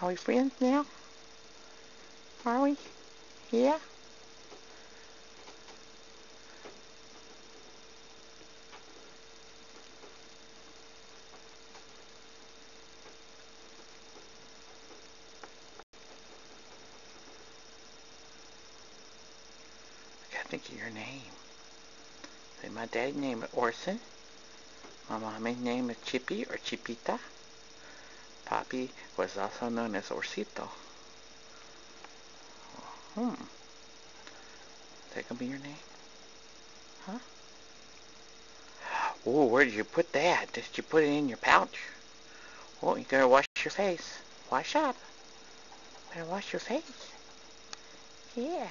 Are we friends now? Are we? Yeah? Think of your name. Say my dad's name is Orson. My mommy's name is Chippy or Chipita. Papi was also known as Orsito. Hmm. That gonna be your name? Huh? Oh, where did you put that? Did you put it in your pouch? Oh, you gotta wash your face. Wash up. Better wash your face. Yeah.